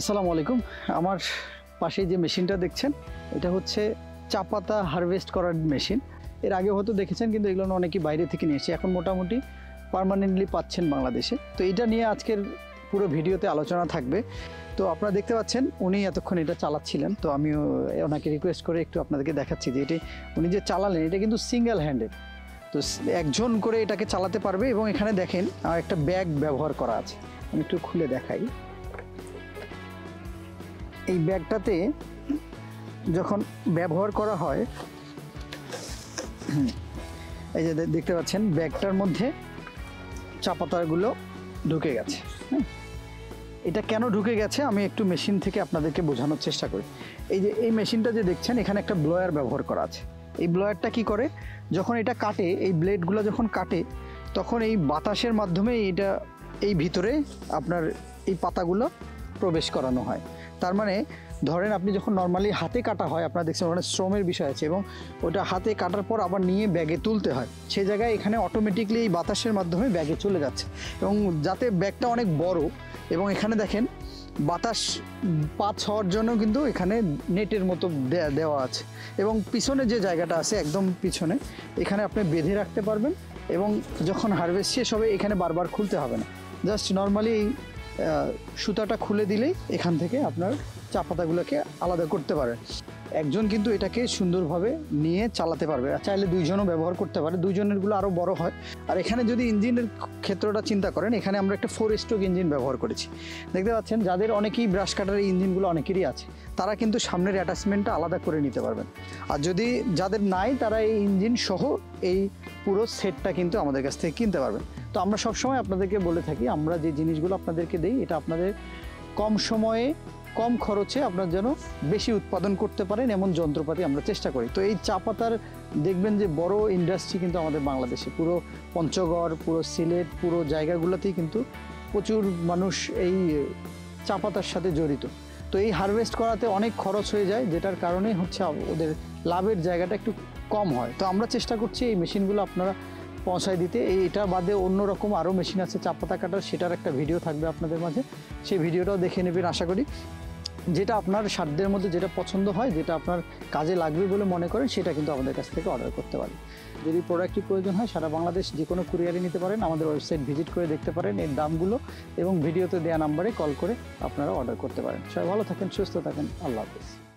আসসালামু আলাইকুম। আমার পাশে যে মেশিনটা দেখছেন, এটা হচ্ছে চা পাতা হারভেস্ট করার মেশিন। এর আগে হয়তো দেখেছেন, কিন্তু এগুলো অনেকেই বাইরে থেকে নিয়ে এসেছে। এখন মোটামুটি পার্মানেন্টলি পাচ্ছেন বাংলাদেশে। তো এটা নিয়ে আজকের পুরো ভিডিওতে আলোচনা থাকবে। তো আপনারা দেখতে পাচ্ছেন, উনি এতক্ষণ এটা চালাচ্ছিলেন। তো আমিও ওনাকে রিকোয়েস্ট করে একটু আপনাদেরকে দেখাচ্ছি যে এটি উনি যে চালালেন, এটা কিন্তু সিঙ্গেল হ্যান্ডেড তো একজন করে এটাকে চালাতে পারবে এবং এখানে দেখেন একটা ব্যাগ ব্যবহার করা আছে। আমি একটু খুলে দেখাই। এই ব্যাগটাতে যখন ব্যবহার করা হয়, এই যে দেখতে পাচ্ছেন, ব্যাগটার মধ্যে চা পাতাগুলো ঢুকে গেছে হ্যাঁ? এটা কেন ঢুকে গেছে আমি একটু মেশিন থেকে আপনাদেরকে বোঝানোর চেষ্টা করি। এই যে এই মেশিনটা যে দেখছেন, এখানে একটা ব্লোয়ার ব্যবহার করা আছে। এই ব্লোয়ারটা কি করে? যখন এটা কাটে, এই ব্লেডগুলো যখন কাটে, তখন এই বাতাসের মাধ্যমে এটা এই ভিতরে আপনার এই পাতাগুলো প্রবেশ করানো হয়। তার মানে ধরেন আপনি যখন নর্মালি হাতে কাটা হয়, আপনারা দেখছেন ওখানে শ্রমের বিষয় আছে এবং ওটা হাতে কাটার পর আবার নিয়ে ব্যাগে তুলতে হয়। সেই জায়গায় এখানে অটোমেটিকলি এই বাতাসের মাধ্যমে ব্যাগে চলে যাচ্ছে এবং যাতে ব্যাগটা অনেক বড় এবং এখানে দেখেন বাতাস পাস হওয়ার জন্য কিন্তু এখানে নেটের মতো দেওয়া আছে এবং পিছনে যে জায়গাটা আছে একদম পিছনে, এখানে আপনি বেঁধে রাখতে পারবেন এবং যখন হারভেস্ট শেষ হবে, এখানে বারবার খুলতে হবে না। জাস্ট নর্মালি সুতাটা খুলে দিলেই এখান থেকে আপনার চা পাতাগুলোকে আলাদা করতে পারেন একজন কিন্তু এটাকে সুন্দরভাবে নিয়ে চালাতে পারবে। চাইলে দুইজনও ব্যবহার করতে পারে। দুইজনেরগুলো আরও বড় হয়। আর এখানে যদি ইঞ্জিনের ক্ষেত্রটা চিন্তা করেন, এখানে আমরা একটা ফোর স্ট্রোক ইঞ্জিন ব্যবহার করেছি। দেখতে পাচ্ছেন, যাদের অনেকেই ব্রাশ কাটার এই ইঞ্জিনগুলো অনেকেরই আছে, তারা কিন্তু সামনের অ্যাটাচমেন্টটা আলাদা করে নিতে পারবেন। আর যদি যাদের নাই, তারা এই ইঞ্জিন সহ এই পুরো সেটটা কিন্তু আমাদের কাছ থেকে কিনতে পারবেন। তো আমরা সবসময় আপনাদেরকে বলে থাকি, আমরা যে জিনিসগুলো আপনাদেরকে দেই, এটা আপনাদের কম সময়ে, কম খরচে আপনার যেন বেশি উৎপাদন করতে পারেন এমন যন্ত্রপাতি আমরা চেষ্টা করি। তো এই চা পাতার দেখবেন যে বড় ইন্ডাস্ট্রি কিন্তু আমাদের বাংলাদেশে। পুরো পঞ্চগড়, পুরো সিলেট, পুরো জায়গাগুলোতেই কিন্তু প্রচুর মানুষ এই চা পাতার সাথে জড়িত। তো এই হারভেস্ট করাতে অনেক খরচ হয়ে যায়, যেটার কারণে হচ্ছে ওদের লাভের জায়গাটা একটু কম হয়। তো আমরা চেষ্টা করছি এই মেশিনগুলো আপনারা পৌঁছায় দিতে। এটা বাদে অন্য রকম আরও মেশিন আছে চা পাতা কাটার, সেটার একটা ভিডিও থাকবে আপনাদের মাঝে। সেই ভিডিওটাও দেখে নেবেন, আশা করি। যেটা আপনার সাধ্যের মধ্যে যেটা পছন্দ হয়, যেটা আপনার কাজে লাগবে বলে মনে করেন, সেটা কিন্তু আমাদের কাছ থেকে অর্ডার করতে পারেন। যদি প্রোডাক্টটি প্রয়োজন হয়, সারা বাংলাদেশ যে কোনো কুরিয়ারে নিতে পারেন, আমাদের ওয়েবসাইট ভিজিট করে দেখতে পারেন এর দামগুলো এবং ভিডিওতে দেওয়া নাম্বারে কল করে আপনারা অর্ডার করতে পারেন। সবাই ভালো থাকেন, সুস্থ থাকেন, আল্লাহ হাফিজ।